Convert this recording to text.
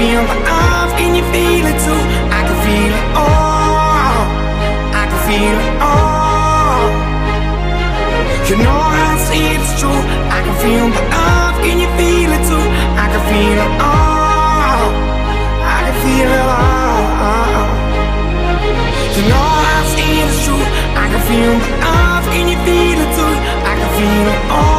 feel my arms, can you feel it too? I can feel it all, I can feel it all. You know I see it's true. I can feel my arms, can you feel it too? I can feel it all, I can feel it all. You know I see it's true. I can feel my arms, can you feel it too? I can feel it all.